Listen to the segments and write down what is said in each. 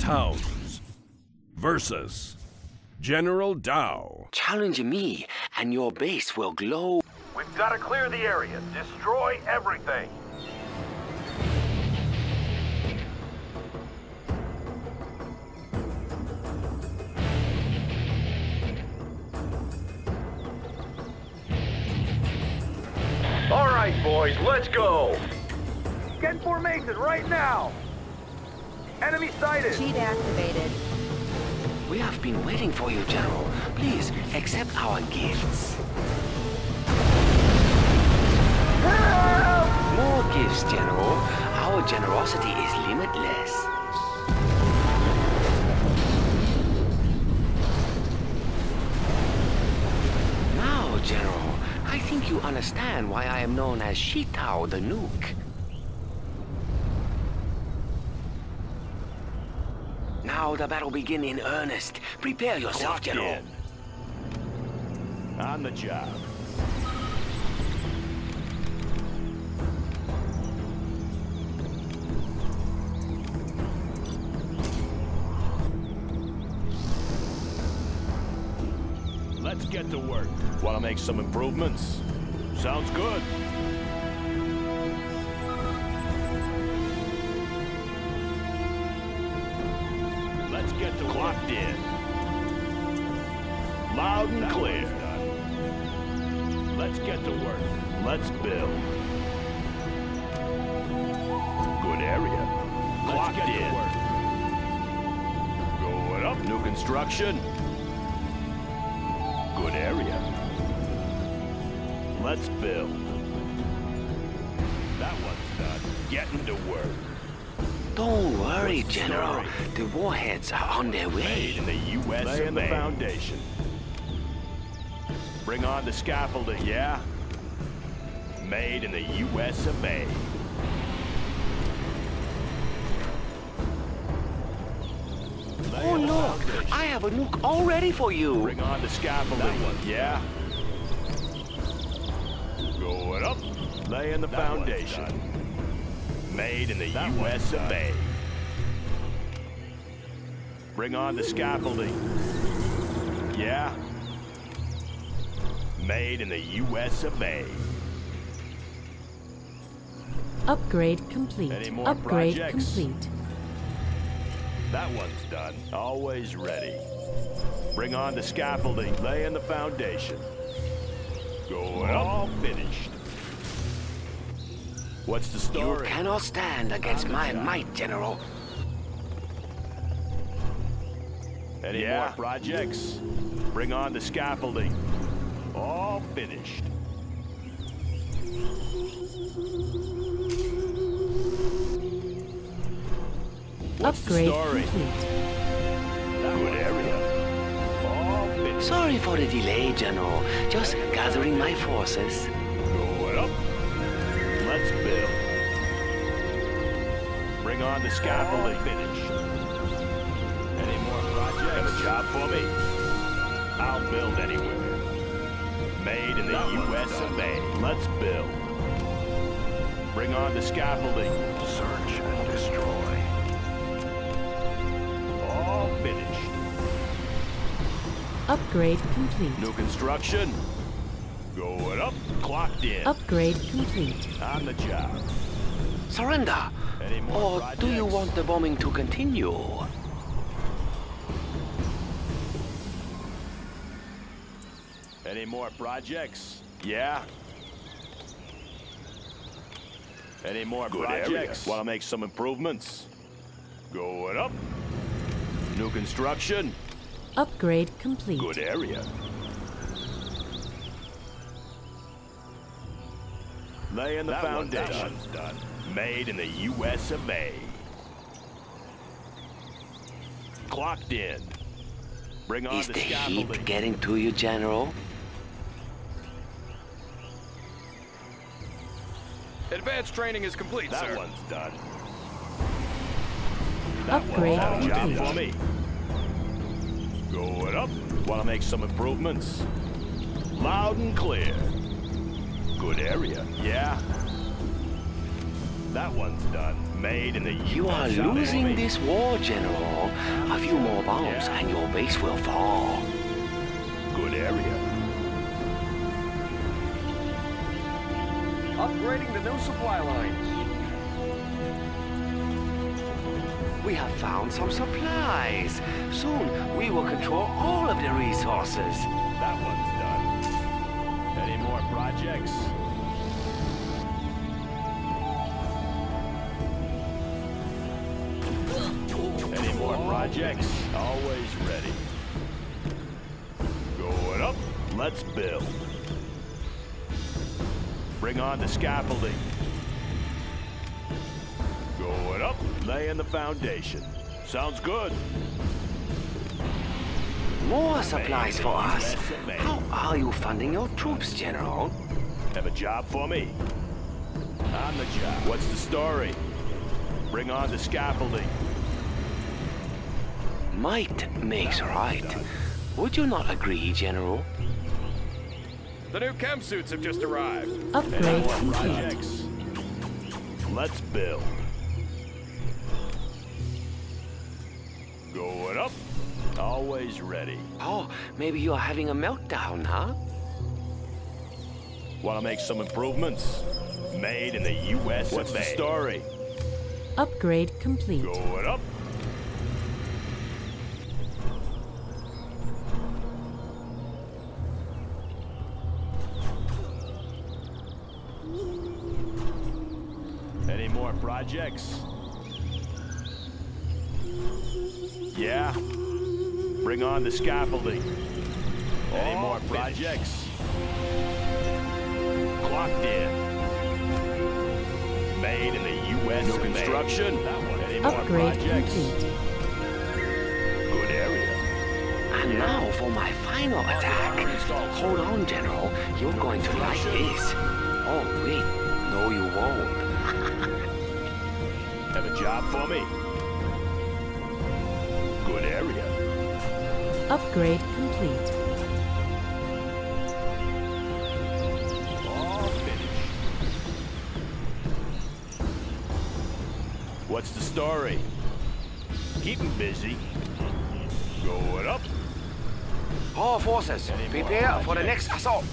Townes versus General Tao. Challenge me, and your base will glow. We've got to clear the area. Destroy everything. All right, boys, let's go. Get in formation right now. Enemy sighted. Cheat activated. We have been waiting for you, General. Please accept our gifts. More gifts, General. Our generosity is limitless. Now, General, I think you understand why I am known as Shi Tao the Nuke. Now the battle begin in earnest. Prepare yourself, General. in. On the job. Let's get to work. Want to make some improvements? Sounds good. Loud and clear. Let's get to work. Let's build. Good area. Clocked get to in. Going up. New construction. Good area. Let's build. That one's done. Getting to work. Don't worry, General. The warheads are on their way. Made in the U.S. Laying the foundation. Bring on the scaffolding, yeah? Made in the U.S. of A. Oh, look! I have a nuke all ready for you. Bring on the scaffolding, yeah? Going up. Laying the foundation. Made in the U.S. of A. Bring on the scaffolding. Yeah? Made in the U.S. of A. Upgrade complete. Any more Upgrade projects? complete. That one's done. Always ready. Bring on the scaffolding. Laying the foundation. Going All finished. What's the story? You cannot stand against my job. might, General. Any Yeah. more projects? Bring on the scaffolding. All finished. What's Upgrade complete. Good area. All finished. Sorry for the delay, General. Just gathering my forces. Going up. Let's build. Bring on the scaffolding. Finish. Any more projects? Got a job for me? I'll build anywhere. Made in the U.S. of A. Let's build. Bring on the scaffolding. Search and destroy. All finished. Upgrade complete. New construction. Going up. Clocked in. Upgrade complete. On the job. Surrender! Any more Or do you want the bombing to continue? More projects? Yeah? Any more Good projects? area. Want to make some improvements? Going up. New construction. Upgrade complete. Good area. Laying the That one's foundation. done. Made in the U.S. of A. Clocked in. Bring on Is the the heat getting to you, General? Advanced training is complete, That sir. one's done. Upgrade Got a job complete. for me. Going up. Want to make some improvements? Loud and clear. Good area. Yeah. That one's done. Made in the You are US of losing this war, General. A few more bombs Yeah. and your base will fall. Upgrading the new supply lines. We have found some supplies. Soon we will control all of the resources. That one's done. Any more projects? Any more projects? Always ready. Going up. Let's build. Bring on the scaffolding. Going up. Laying the foundation. Sounds good. More supplies for us. How are you funding your troops, General? Have a job for me? On the job. What's the story? Bring on the scaffolding. Might makes right. Would you not agree, General? The new chem suits have just arrived. Any Upgrade more complete. projects? Let's build. Going up. Always ready. Oh, maybe you are having a meltdown, huh? Want to make some improvements? Made in the U.S. What's the story? Upgrade complete. Going up. Projects? Yeah. Bring on the scaffolding. Any more oh, projects? Clocked in. Made in the U.S. New of A. construction? Any more Upgrade projects? complete. Good area. And now for my final attack. Hold on, General. You're going to like this. Oh, wait. No, you won't. Have a job for me? Good area. Upgrade complete. All finished. What's the story? Keep 'em busy. Going up. All forces, prepare for the next assault.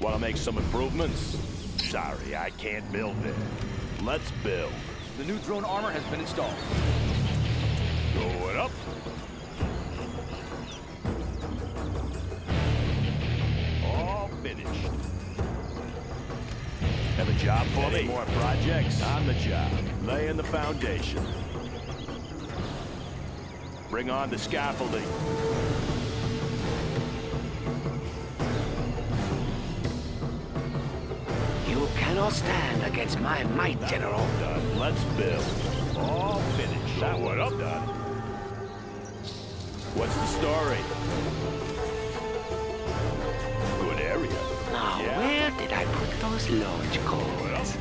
Want to make some improvements? Sorry, I can't build there. Let's build. The new drone armor has been installed. Going up. All finished. Have a job for Any me? more projects? On the job. Laying the foundation. Bring on the scaffolding. You cannot stand against my might, General. Done. Let's build. All finished. That one up. Done. What's the story? Good area. Now, Yeah. where did I put those launch codes?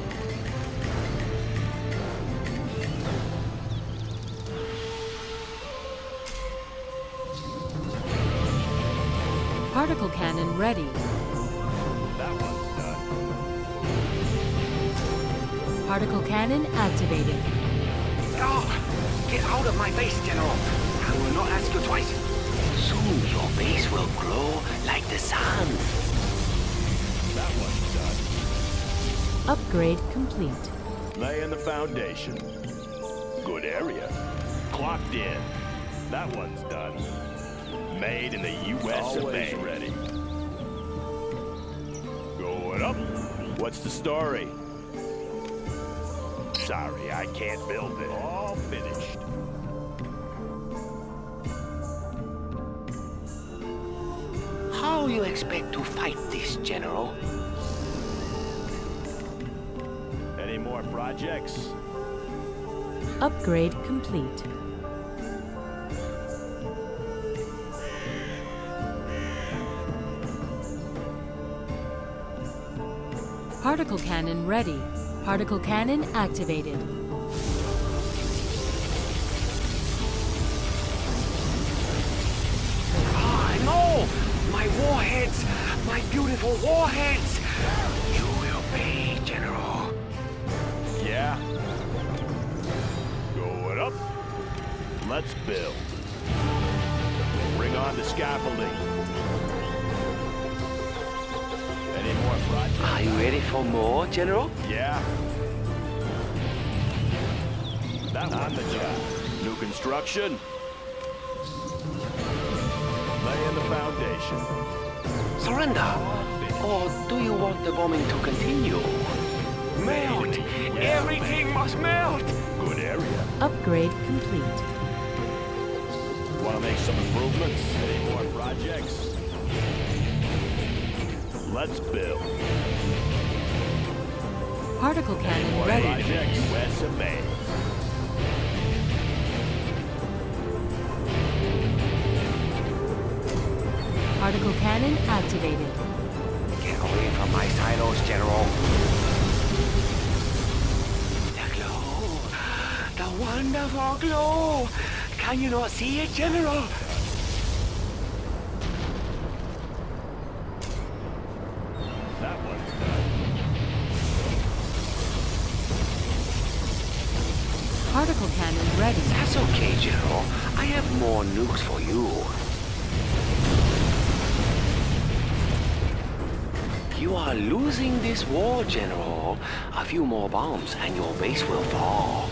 Particle cannon ready. Particle cannon activated. Oh, get out of my base, General. I will not ask you twice. Soon your base will glow like the sun. That one's done. Upgrade complete. done. Laying the foundation. Good area. Clocked in. That one's done. Made in the U.S. of Always A. ready. Going up. What's the story? Sorry, I can't build it. All finished. How you expect to fight this, General? Any more projects? Upgrade complete. Particle cannon ready. Particle cannon activated. Ah, no! My warheads! My beautiful warheads! You will pay, General. Yeah. Going up. Let's build. Bring on the scaffolding. Are you ready for more, General? Yeah. That on the job. New construction. Laying the foundation. Surrender! Or do you want the bombing to continue? Melt! Everything must melt! Good area. Upgrade complete. Want to make some improvements? Any more projects? Let's build. Particle cannon More ready. projects. US of A. Particle cannon activated. Get away from my silos, General. The glow! The wonderful glow! Can you not see it, General? Nukes for you. You are losing this war, General. A few more bombs and your base will fall.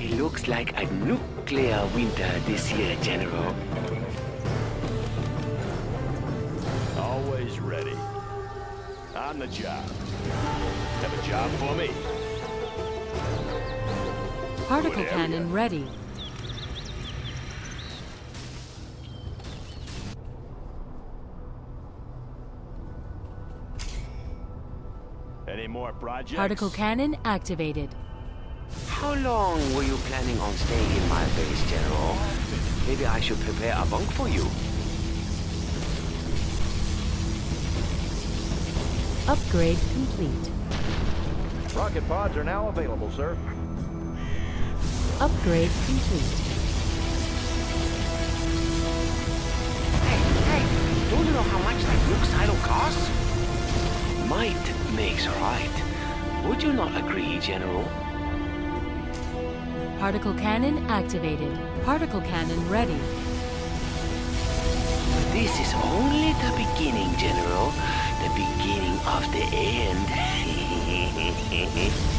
It looks like a nuclear winter this year, General. Always ready. On the job. Have a job for me? Particle Good area. cannon ready. Any more projects? Particle cannon activated. How long were you planning on staying in my base, General? Maybe I should prepare a bunk for you. Upgrade complete. Rocket pods are now available, sir. Upgrade complete. Hey, hey, don't you know how much that nuke silo costs? Might makes right. Would you not agree, General? Particle cannon activated. Particle cannon ready. This is only the beginning, General. The beginning of the end.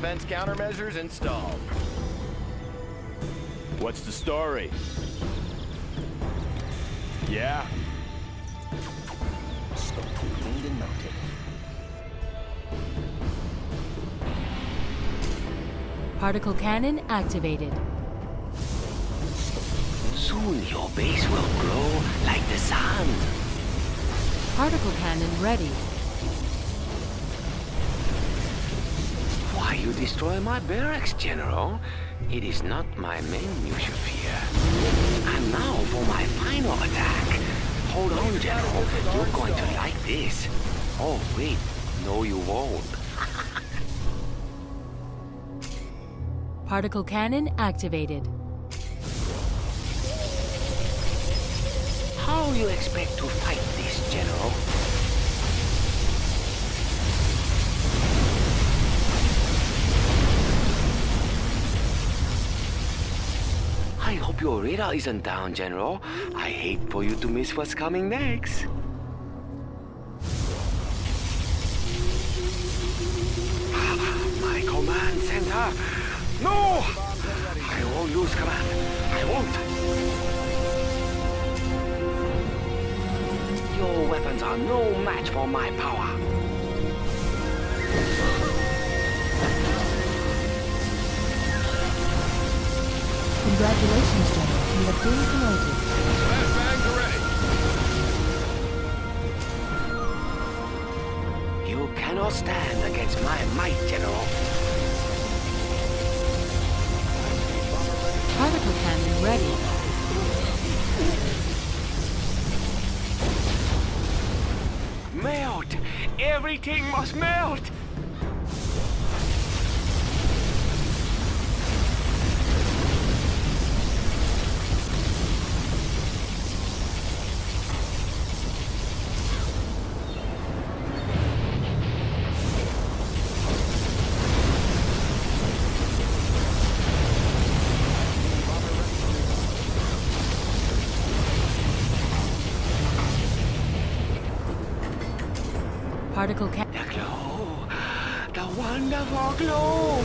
defense countermeasures installed. What's the story? Yeah? Cleaned and melted. Particle cannon activated. Soon your base will glow like the sun. Particle cannon ready. Why you destroy my barracks, General? It is not my men you should fear. And now for my final attack. Hold on, General. You're going to like this. Oh, wait. No, you won't. Particle cannon activated. How you expect to fight this, General? I your radar isn't down, General. I hate for you to miss what's coming next. My command center. No! I won't lose command. I won't. Your weapons are no match for my power. Congratulations, General. You have been promoted. Flashbangs are ready. You cannot stand against my might, General. Particle cannon ready. Melt! Everything must melt! Particle ca- The glow. The wonderful glow.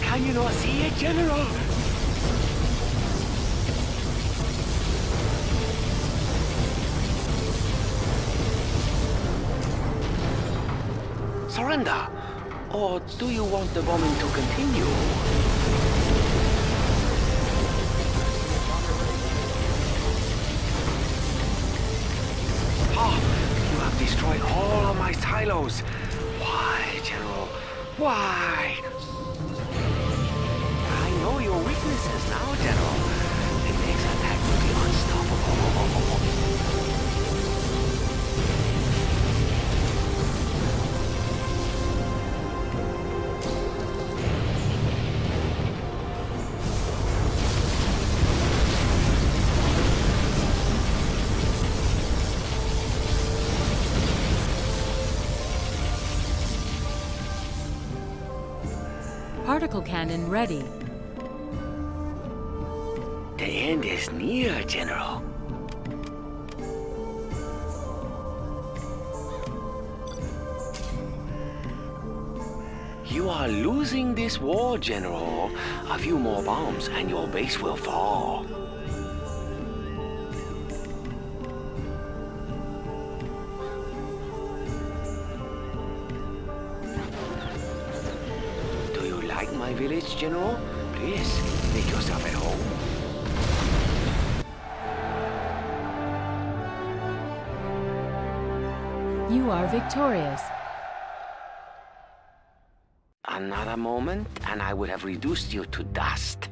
Can you not see it, General? Surrender. Or do you want the bombing to continue? Silos. Why, General? Why? I know your weaknesses now, General. The next attack will unstoppable. Particle cannon ready. The end is near, General. You are losing this war, General. A few more bombs and your base will fall. Like General? Please, make yourself at home. You are victorious. Another moment, and I would have reduced you to dust.